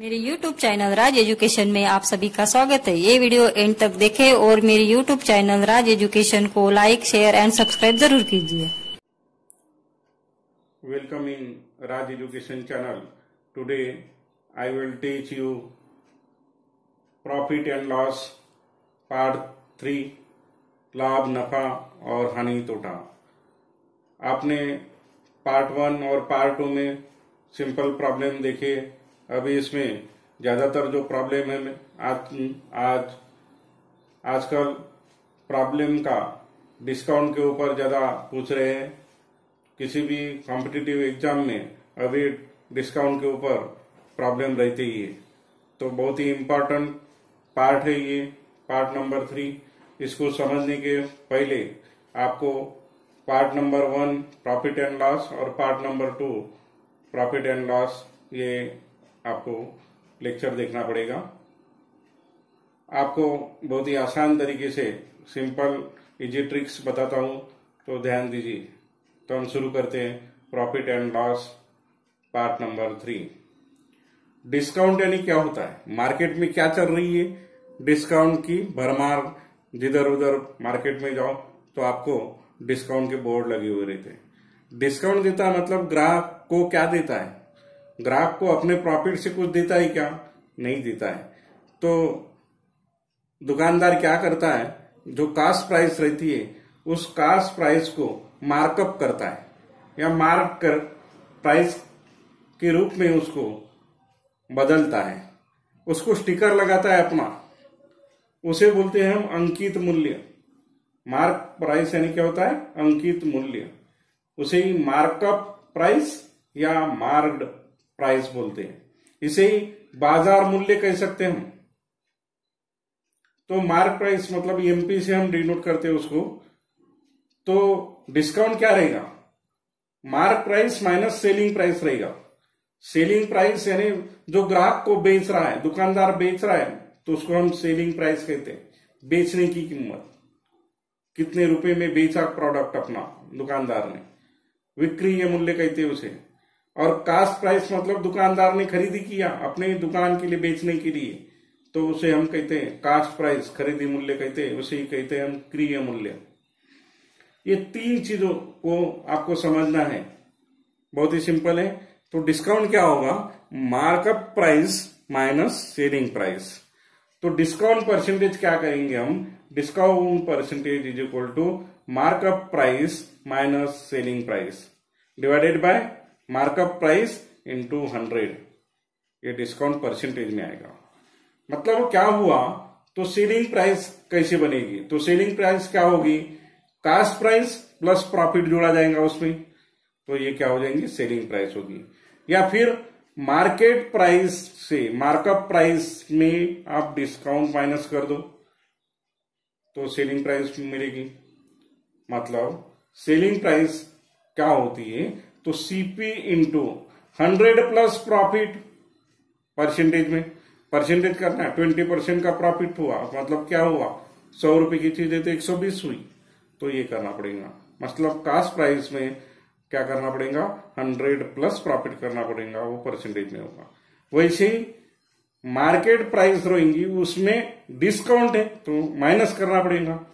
मेरे YouTube channel Raj education में आप सभी का स्वागत है। ये वीडियो एंड तक देखें और मेरे YouTube चैनल राज एजुकेशन को लाइक, शेयर एंड सब्सक्राइब ज़रूर कीजिए। Welcome in Raj Education channel. Today, I will teach you profit and loss, part 3 लाभ, नफा और हानि तोटा। आपने पार्ट वन और पार्ट टू में सिंपल प्रॉब्लम देखे। अभी इसमें ज़्यादातर जो प्रॉब्लम है, आज आज, आजकल प्रॉब्लम का डिस्काउंट के ऊपर ज़्यादा पूछ रहे हैं। किसी भी कॉम्पिटिटिव एग्ज़ाम में अभी डिस्काउंट के ऊपर प्रॉब्लम रहती ही है। तो बहुत ही इम्पोर्टेंट पार्ट है ये पार्ट नंबर थ्री इसको समझने के पहले आपको part number one profit and loss और part number two profit and loss ये आपको लेक्चर देखना पड़ेगा। आपको बहुत ही आसान तरीके से सिंपल इजी ट्रिक्स बताता हूँ तो ध्यान दीजिए। तो हम शुरू करते हैं profit and loss part number three discount यानी क्या होता है? मार्केट में क्या चल रही है? डिस्काउंट की भरमार जिधर उधर मार्केट में जाओ तो आपको डिस्काउंट के बोर्ड लगे हुए रहते हैं। डिस्काउंट देता मतलब ग्राहक को क्या देता है? ग्राहक को अपने प्रॉफिट से कुछ देता है क्या? नहीं देता है। तो दुकानदार क्या करता है? जो कास्ट प्राइस रहती है, उस कास्ट प्राइस को मार्कअप करता है। या मार्क कर प्राइस के रूप में उसको बदलता है। उसको स्टिकर लगाता है अपना। उसे बोलते हैं हम अंकित मूल्य। मार्क प्राइस यानी क्या होता है? अंकित मूल्य। उसे ही मार्कअप प्राइस या मार्क्ड प्राइस बोलते हैं। इसे ही बाज़ार मूल्य कह सकते हैं तो मार्क प्राइस मतलब एमपी से हम डिनोट करते हैं उसको। तो डिस्काउंट क्या रहेगा? Mark price minus selling price रहेगा। सेलिंग प्राइस यानी जो ग्राहक को बेच रहा है, दुकानदार बेच रहा है तो उसको हम सेलिंग प्राइस कहते हैं। बेचने की कीमत। कितने रुपए में बेचा प्रोडक्ट अपना दुकानदार ने? विक्रय मूल्य कहते हैं उसे। और कास्ट प्राइस मतलब दुकानदार ने खरीदी किया, अपने दुकान के लिए बेचने के लिए। तो उसे हम कहते हैं कास्ट प्राइस खरीदी मूल्य कहते हैं, उसे ही कहते हैं हम क्रिय मूल्य। ये तीन चीज़ों को आपको समझना है। बहुत ही सिंपल है। तो डिस्काउंट क्या होगा? Markup price minus selling price तो डिस्काउंट परसेंटेज क्या करेंगे हम? Discount percentage is equal to markup price minus selling price divided by markup price into hundred ये डिस्काउंट परसेंटेज में आएगा। मतलब क्या हुआ? तो सेलिंग प्राइस कैसे बनेगी? तो सेलिंग प्राइस क्या होगी? कास्ट प्राइस प्लस प्रॉफिट जोड़ा जाएगा उसमें। तो ये क्या हो जाएँगे? सेलिंग प्राइस होगी। या फिर मार्केट प्राइस से मार्कअप प्राइस में आप डिस्काउंट माइनस कर दो। तो सेलिंग प्राइस मिलेगी। मतलब सेलिंग प्राइस क्या होती है? तो CP into hundred plus profit percentage में परसेंटेज करना ट्वेंटी परसेंट का प्रॉफिट हुआ मतलब क्या हुआ? सौ रुपए की चीज़ है तो एक सौ बीस हुई तो ये करना पड़ेगा। मतलब कास्ट प्राइस में क्या करना पड़ेगा? हंड्रेड प्लस प्रॉफिट करना पड़ेगा, वो परसेंटेज में होगा। वैसे ही मार्केट प्राइस रहेंगी उसमें डिस्काउंट है तो माइनस करना पड़ेगा।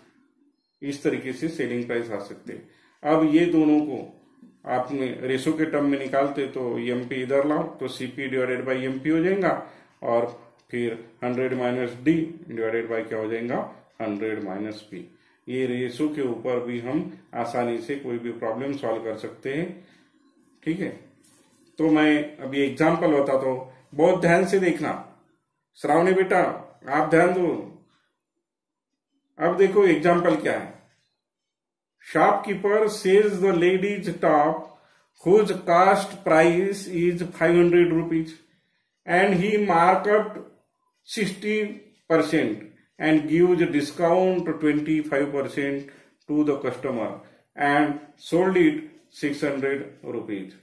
इस तरीके से सेलिंग प्राइस आ सकते हैं। अब ये दोनों को आपने रेशो के टर्म में निकालते तो एमपी इधर लाओ तो सीपी डिवाइडेड बाई एमपी हो जाएगा, और फिर hundred minus D divided by क्या हो जाएगा? हंड्रेड माइनस पी ये रेशो के ऊपर भी हम आसानी से कोई भी प्रॉब्लम सॉल्व कर सकते हैं। ठीक है? तो मैं अभी एग्ज़ाम्पल बताता हूँ। बहुत ध्यान से देखना। श्रावणी बेटा, आप ध्यान दो। अब देखो एग्ज़ाम्पल क्या है। Says the ladies top whose cost price is five hundred rupees and he markup sixty percent and gives a discount 25% to the customer and sold it 600 rupees.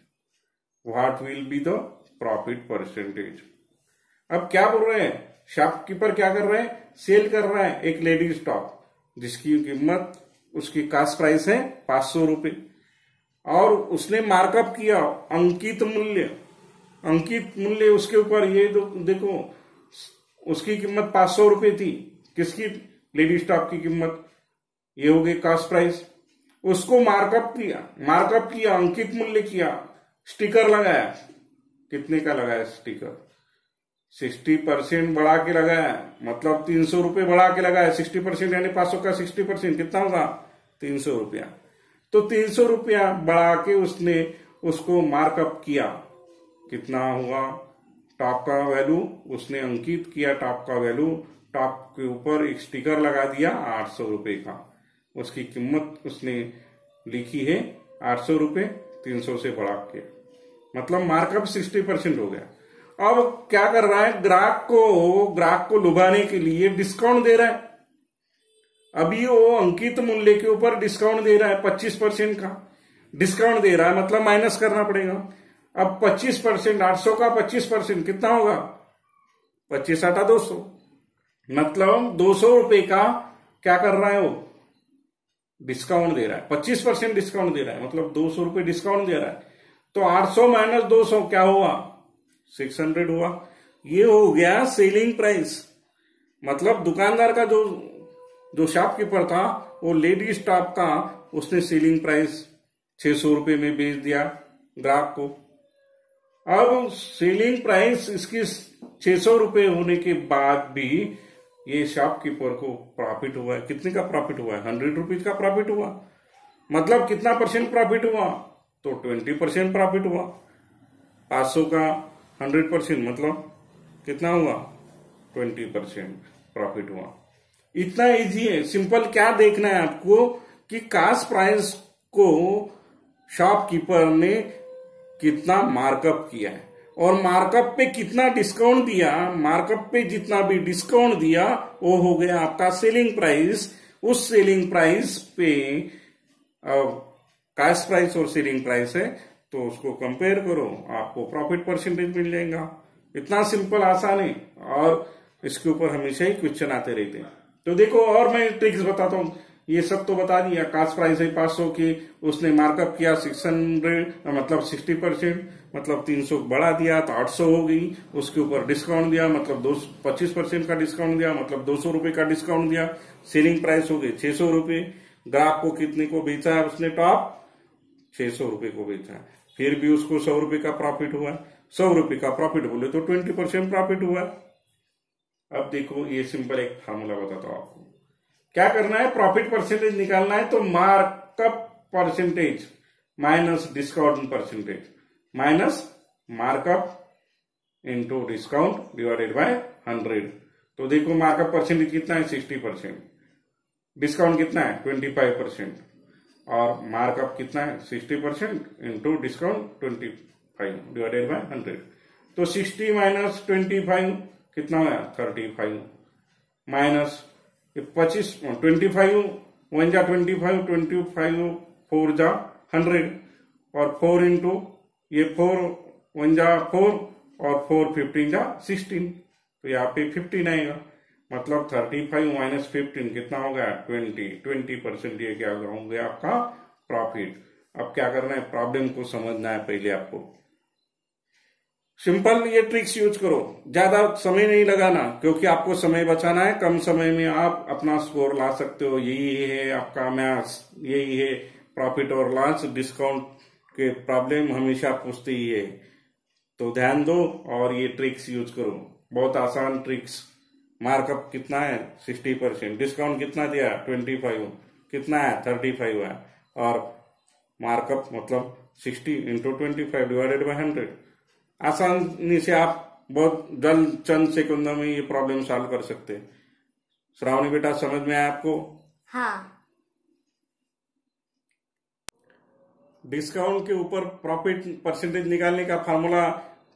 What will be the profit percentage? अब क्या बोल रहे हैं shopkeeper क्या कर रहे हैं sell कर रहा है एक लेडीज़ टॉप जिसकी कीमत उसकी कास्ट प्राइस है, पाँच सौ रुपए। और उसने मार्कअप किया, अंकित मूल्य। अंकित मूल्य उसके ऊपर, ये देखो, उसकी कीमत पाँच सौ रुपए थी। किसकी? लेडी स्टॉक की कीमत। ये हो गई कास्ट प्राइस उसको मार्कअप किया मार्कअप किया, अंकित मूल्य किया स्टिकर लगाया। कितने का लगाया स्टिकर सिक्सटी परसेंट बढ़ा के लगाया मतलब तीन सौ रुपये बढ़ा के लगाया सिक्सटी परसेंट यानी पाँच सौ का सिक्सटी परसेंट। कितना होगा? तीन सौ रुपया। तो तीन सौ रुपया बढ़ा के उसने उसको मार्कअप किया। कितना हुआ? टॉप का वैल्यू उसने अंकित किया टॉप का वैल्यू। टॉप के ऊपर एक स्टिकर लगा दिया आठ सौ रुपए का। उसकी कीमत उसने लिखी है आठ सौ रुपये तीन सौ से बढ़ा के। मतलब मार्कअप सिक्सटी परसेंट हो गया। अब क्या कर रहा है? ग्राहक को ग्राहक को लुभाने के लिए डिस्काउंट दे रहा है। अभी वो अंकित मूल्य के ऊपर डिस्काउंट दे रहा है पच्चीस परसेंट का। डिस्काउंट दे रहा है मतलब माइनस करना पड़ेगा। अब पच्चीस परसेंट, आठ सौ का पच्चीस परसेंट कितना होगा? पच्चीस आटा दो सौ। मतलब दो सौ रुपए का क्या कर रहा है वो? डिस्काउंट दे रहा है। पच्चीस परसेंट डिस्काउंट दे रहा है मतलब दो सौ रुपए डिस्काउंट दे रहा है। तो 800 माइनस दो सौ क्या हुआ 600 हुआ। ये हो गया सेलिंग प्राइस। मतलब दुकानदार का जो जो शॉपकीपर था, वो लेडी स्टाफ का, उसने सेलिंग प्राइस छह सौ रुपये में बेच दिया ग्राहक को। अब सेलिंग प्राइस इसकी छह सौ रुपए होने के बाद भी ये शॉपकीपर को प्रॉफिट हुआ है। कितने का प्रॉफिट हुआ है? हंड्रेड रुपीज़ का प्रॉफिट हुआ। मतलब कितना परसेंट प्रॉफिट हुआ? तो ट्वेंटी परसेंट प्रॉफिट हुआ। पाँच सौ का हंड्रेड परसेंट मतलब कितना हुआ? ट्वेंटी परसेंट प्रॉफिट हुआ। इतना इजी है सिंपल क्या देखना है आपको कि कास्ट प्राइस को शॉपकीपर ने कितना मार्कअप किया है। और मार्कअप पे कितना डिस्काउंट दिया मार्कअप पे जितना भी डिस्काउंट दिया, वो हो गया आपका सेलिंग प्राइस उस सेलिंग प्राइस पे कैश प्राइस और सेलिंग प्राइस है। तो उसको कंपेयर करो, आपको प्रॉफिट परसेंटेज मिल जाएगा। इतना सिंपल आसान। है और इसके ऊपर हमेशा ही क्वेश्चन आते रहते हैं। तो देखो, और मैं ट्रिक्स बताता हूँ। ये सब तो बता दिया। कास्ट प्राइस है पाँच सौ की। उसने मार्कअप किया सिक्स हंड्रेड मतलब सिक्सटी परसेंट मतलब तीन सौ बढ़ा दिया तो आठ सौ हो गई। उसके ऊपर डिस्काउंट दिया मतलब दो पच्चीस परसेंट का डिस्काउंट दिया मतलब दो सौ रुपये का डिस्काउंट दिया। सेलिंग प्राइस हो गई छह सौ रुपये ग्राहक को कितने को बेचा है? उसने टॉप छह सौ रुपये को बेचा है। फिर भी उसको सौ रुपए का प्रॉफिट हुआ। सौ रुपए का प्रॉफिट बोले तो ट्वेंटी परसेंट प्रॉफिट हुआ। अब देखो, ये सिंपल एक फार्मूला बताता हूँ आपको। क्या करना है? प्रॉफिट परसेंटेज निकालना है तो markup percentage minus discount percentage minus markup into discount divided by hundred तो देखो मार्कअप परसेंटेज कितना है? सिक्सटी परसेंट डिस्काउंट कितना है? ट्वेंटी फाइव परसेंट और मार्कअप कितना है? Sixty percent into discount twenty five divided by hundred तो सिक्सटी माइनस ट्वेंटी फाइव कितना हुआ? थर्टी फाइव माइनस पच्चीस ट्वेंटी फाइव वन जा twenty five twenty five four जा हंड्रेड और फोर इंटू ये फोर वन जा फोर और फोर फिफ्टीन जा सिक्सटीन तो यहाँ पे फिफ्टीन आएगा मतलब थर्टी फाइव माइनस फिफ्टीन कितना हो गया ट्वेंटी ट्वेंटी परसेंट ये क्या हो गया आपका प्रॉफिट अब क्या करना है? प्रॉब्लम को समझना है पहले आपको। सिंपल ये ट्रिक्स यूज़ करो। ज़्यादा समय नहीं लगाना, क्योंकि आपको समय बचाना है। कम समय में आप अपना स्कोर ला सकते हो। यही है आपका मैथ्स यही है प्रॉफिट और लॉस डिस्काउंट के प्रॉब्लम हमेशा पूछते ही है। तो ध्यान दो और ये ट्रिक्स यूज़ करो। बहुत आसान ट्रिक्स मार्कअप कितना है? Sixty percent. डिस्काउंट कितना दिया? Twenty five. कितना है? थर्टी फाइव है। और मार्कअप मतलब sixty into twenty five divided by hundred आसानी से आप बहुत जल्द चंद सेकंडों में ये प्रॉब्लम सॉल्व कर सकते हैं। श्रावणी बेटा समझ में आया आपको? हाँ। डिस्काउंट के ऊपर प्रॉफिट परसेंटेज निकालने का फॉर्मूला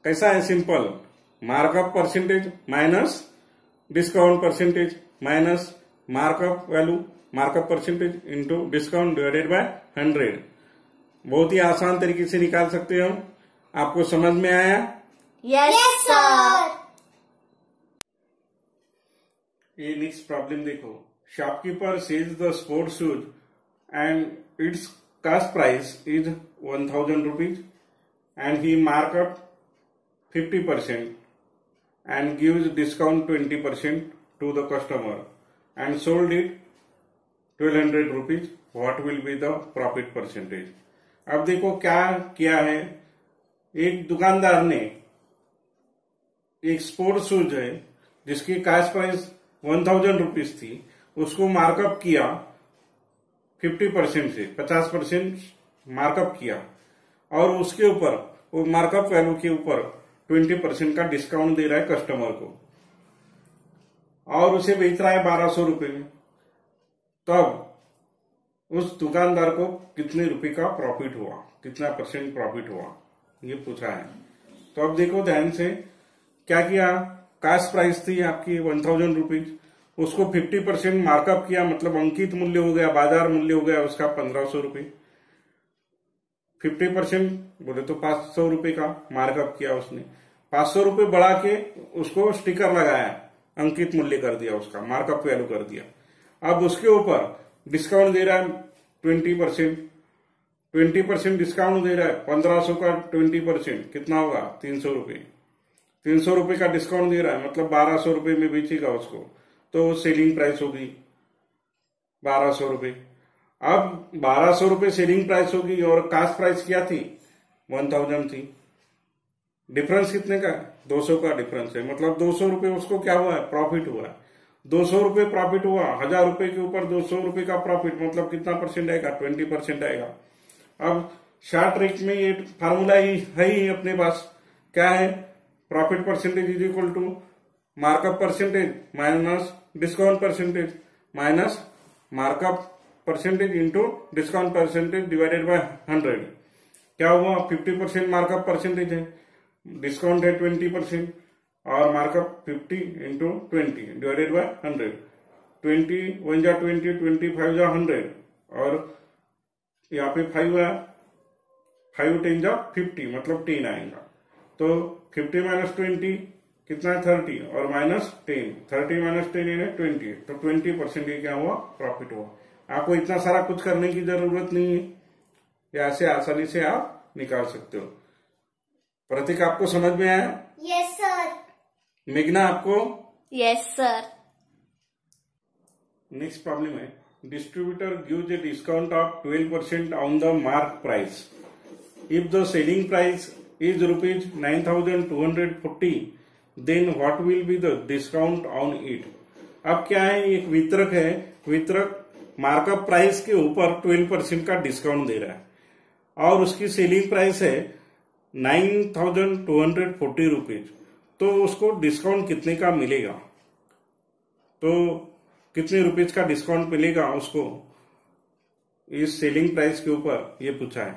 कैसा है? Simple markup percentage minus discount percentage minus markup value markup percentage into discount divided by hundred बहुत ही आसान तरीके से निकाल सकते हो। आपको समझ में आया? यस सर ये नेक्स्ट प्रॉब्लम देखो। Shopkeeper says the sport shoes and it's cost price is one thousand rupees and he markup 50% and gives discount 20% to the customer and sold it 1200 rupees, what will be the profit percentage? अब देखो क्या, किया है? एक दुकानदार ने एक sports shoes है, जिसकी cash price one thousand rupees थी, उसको मार्कअप किया फिफ्टी परसेंट से, पचास परसेंट मार्कअप किया और उसके ऊपर, वो मार्कअप वैल्यू के ऊपर ट्वेंटी परसेंट का डिस्काउंट दे रहा है कस्टमर को। और उसे बेच रहा है बारह सौ रुपए में। तब उस दुकानदार को कितने रुपए का प्रॉफिट हुआ, कितना परसेंट प्रॉफिट हुआ, ये पूछा है। तो अब देखो ध्यान से, क्या किया? कास्ट प्राइस थी आपकी वन थाउज़ेंड रुपीज़ उसको फिफ्टी परसेंट मार्कअप किया मतलब अंकित मूल्य हो गया, बाज़ार मूल्य हो गया, उसका पंद्रह सौ रुपये फिफ्टी परसेंट बोले तो पाँच सौ रुपए का मार्कअप किया उसने। पाँच सौ रुपये बढ़ा के उसको स्टिकर लगाया, अंकित मूल्य कर दिया उसका, मार्कअप वैल्यू कर दिया। अब उसके ऊपर डिस्काउंट दे रहा है twenty percent. Twenty percent discount दे रहा है, पंद्रह सौ का ट्वेंटी परसेंट। कितना होगा? तीन सौ रुपये तीन सौ रुपये का डिस्काउंट दे रहा है मतलब बारह सौ रुपये में बेचेगा उसको। तो सेलिंग प्राइस होगी बारह सौ रुपये अब बारह सौ रुपये सेलिंग प्राइस होगी और कास्ट प्राइस क्या थी? वन थाउज़ेंड थी। डिफरेंस कितने का? दो सौ का डिफरेंस है। मतलब दो सौ रुपये उसको क्या हुआ है? प्रॉफिट हुआ है। दो सौ रुपये प्रॉफिट हुआ, हज़ार रुपए के ऊपर दो सौ रुपये का प्रॉफिट मतलब कितना परसेंट आएगा? ट्वेंटी परसेंट आएगा। अब शार्ट ट्रिक में ये फार्मूला ही है ही अपने पास। क्या है? Profit percentage is equal to markup percentage minus discount percentage minus markup percentage into discount percentage divided by hundred क्या हुआ? फिफ्टी परसेंट मार्कअप परसेंटेज है। डिस्काउंट है ट्वेंटी परसेंट और markup fifty into twenty divided by hundred twenty one जा twenty twenty five जा hundred और यहाँ पे फाइव है फाइव टेन जा फिफ्टी मतलब टेन आएगा। तो फिफ्टी माइनस ट्वेंटी कितना है? थर्टी और minus ten thirty minus ten यानी ट्वेंटी तो ट्वेंटी परसेंट क्या हुआ? प्रॉफिट हुआ। आपको इतना सारा कुछ करने की ज़रूरत नहीं है। या ऐसे आसानी से आप निकाल सकते हो। प्रतीक आपको समझ में आया? यस सर मेघना आपको? यस सर नेक्स्ट प्रॉब्लम है। Distributor gives a discount of 12 percent on the mark price if the selling price is rupees nine thousand two hundred forty then what will be the discount on it अब क्या है? एक वितरक है। वितरक markup price के ऊपर 12 percent का डिस्काउंट दे रहा है। और उसकी सेलिंग प्राइस है nine thousand two hundred forty rupees. तो उसको डिस्काउंट कितने का मिलेगा? तो कितने रुपीज़ का डिस्काउंट मिलेगा उसको? इस सेलिंग प्राइस के ऊपर ये पूछा है।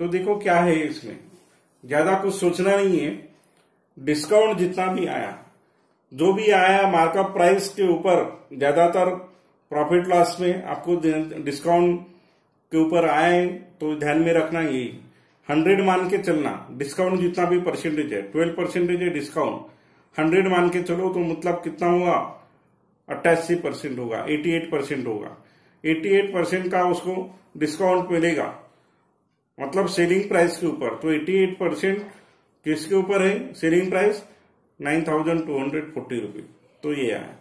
तो देखो क्या है इसमें। ज़्यादा कुछ सोचना नहीं है। डिस्काउंट जितना भी आया, जो भी आया मार्कअप प्राइस के ऊपर, ज़्यादातर प्रॉफिट लॉस में आपको डिस्काउंट के ऊपर आए तो ध्यान में रखना यही हंड्रेड मान के चलना। डिस्काउंट जितना भी परसेंटेज है ट्वेल्व परसेंटेज है डिस्काउंट हंड्रेड मान के चलो तो मतलब कितना हुआ? अट्ठासी परसेंट होगा एटी एट परसेंट होगा। एटी एट परसेंट का उसको डिस्काउंट मिलेगा। मतलब सेलिंग प्राइस के ऊपर। तो एटी एट परसेंट किसके ऊपर है? Selling price nine thousand two hundred forty rupees तो ये आया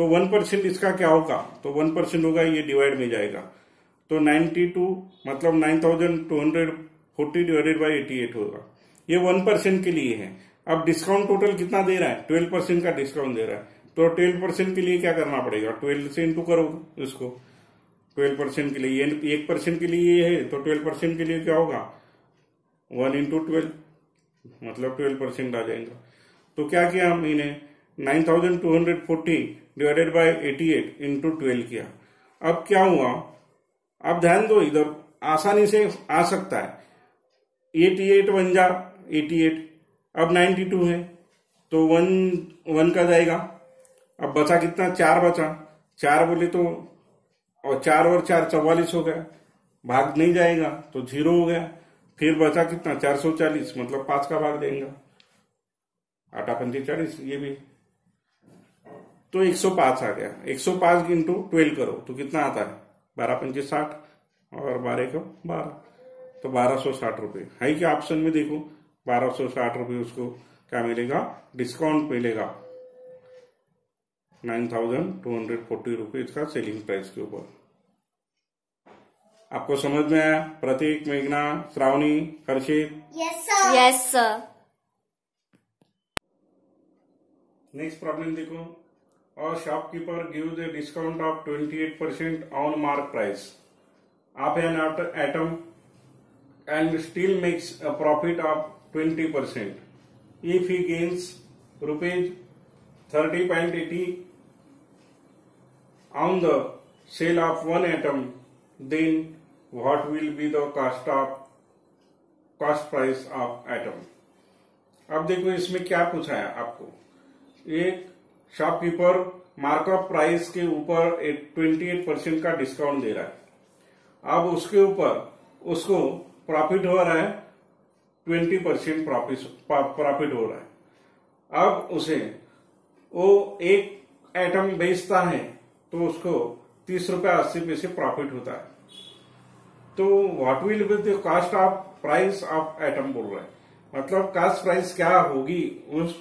तो वन परसेंट इसका क्या होगा? तो वन परसेंट होगा, ये डिवाइड में जाएगा। तो नाइन्टी टू मतलब nine thousand two hundred, forty divided by eighty eight होगा। ये वन परसेंट के लिए है। अब डिस्काउंट टोटल कितना दे रहा है? ट्वेल्व परसेंट का डिस्काउंट दे रहा है। तो ट्वेल्व परसेंट के लिए क्या करना पड़ेगा? ट्वेल्व से इंटू करोगे इसको। ट्वेल्व परसेंट के लिए। एक परसेंट के लिए ये है तो ट्वेल्व परसेंट के लिए क्या होगा? वन इंटू ट्वेल्व मतलब ट्वेल्व परसेंट आ जाएगा। तो क्या किया हम 9240 डिवाइडेड बाय 88 इंटू ट्वेल्व किया। अब क्या हुआ? अब ध्यान दो, इधर आसानी से आ सकता है। 88 वन जा 88 अब 92 है तो वन वन का जाएगा। अब बचा कितना? चार बचा। चार बोले तो और चार और चार चौवालीस हो गया। भाग नहीं जाएगा तो ज़ीरो हो गया। फिर बचा कितना? चार सौ चालीस मतलब पाँच का भाग देगा। आटा पंचे चालीस, ये भी। तो एक सौ पाँच आ गया। एक सौ पाँच इंटू ट्वेल्व करो तो कितना आता है? बारह पंची साठ और बारह को बारह। तो बारह सौ साठ रुपये। है क्या ऑप्शन में देखो? बारह सौ साठ रुपये उसको क्या मिलेगा? डिस्काउंट मिलेगा। Nine thousand two hundred forty rupees का सेलिंग प्राइस के ऊपर। आपको समझ में आया? प्रतीक मेघना Shravani Harshit? Yes, sir. Yes, sir. Next problem देखो। और shopkeeper gives a discount of 28 percent on mark price of an item and still makes a profit of 20 percent if he gains rupees thirty point eighty on the sale of one atom, then what will be the cost of cost price of atom? अब देखो इसमें क्या पूछा है आपको। एक shopkeeper markup price के ऊपर ट्वेंटी एट परसेंट का डिस्काउंट दे रहा है। अब उसके ऊपर उसको प्रॉफिट हो रहा है, ट्वेंटी परसेंट प्रॉफिट हो रहा है। अब उसे वो एक आइटम बेचता है तो उसको तीस रुपए अस्सी पैसे प्रॉफिट होता है। तो what will be the cost of price of item बोल रहे हैं। मतलब कास्ट प्राइस क्या होगी उस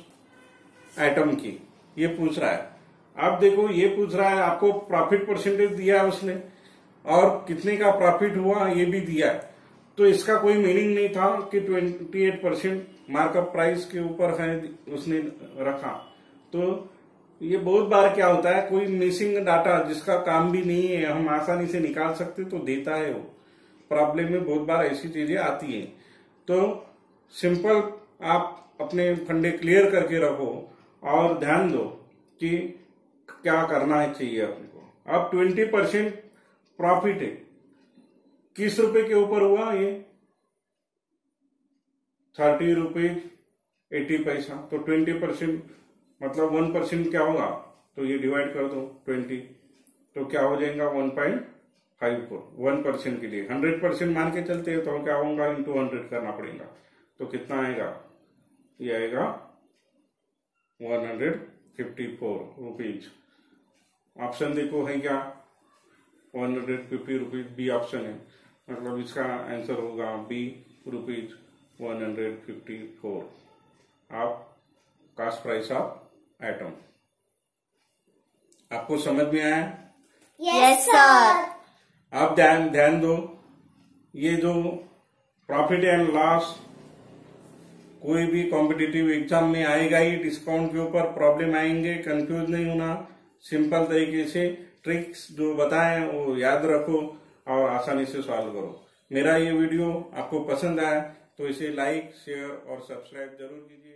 आइटम की? ये पूछ रहा है। आप देखो, ये पूछ रहा है, आपको प्रॉफिट परसेंटेज दिया है उसने, और कितने का प्रॉफिट हुआ ये भी दिया है। तो इसका कोई मीनिंग नहीं था कि 28 परसेंट मार्कअप प्राइस के ऊपर है, उसने रखा। तो ये बहुत बार क्या होता है, कोई मिसिंग डाटा जिसका काम भी नहीं है, हम आसानी से निकाल सकते तो देता है वो। प्रॉब्लम में बहुत बार ऐसी चीज़ें आती है। तो सिंपल आप अपने फंडे क्लियर करके रखो। और ध्यान दो कि क्या करना है चाहिए अपने को अब ट्वेंटी परसेंट प्रॉफिट है। किस रुपए के ऊपर हुआ ये? थर्टी रुपीज़ एटी पैसा। तो ट्वेंटी परसेंट मतलब वन परसेंट क्या होगा? तो ये डिवाइड कर दो, ट्वेंटी। तो क्या हो जाएगा? One point five four. One percent के लिए। हंड्रेड परसेंट मान के चलते हैं तो क्या होगा? इंटू हंड्रेड करना पड़ेगा। तो कितना आएगा? ये आएगा one hundred fifty four rupees option देखो है क्या? One hundred fifty rupees B option है। मतलब इसका आंसर होगा B rupees one hundred fifty four. आप कास्ट प्राइस ऑफ़ एटम आपको समझ में आया? Yes, sir. आप ध्यान ध्यान दो। ये जो प्रॉफिट एंड लॉस कोई भी कॉम्पिटिटिव एग्ज़ाम में आएगा ही डिस्काउंट के ऊपर प्रॉब्लम आएँगे कंफ्यूज नहीं होना। सिंपल तरीके से ट्रिक्स जो बताएँ, वो याद रखो और आसानी से सॉल्व करो। मेरा ये वीडियो आपको पसंद आया तो इसे लाइक शेयर और सब्सक्राइब ज़रूर कीजिए।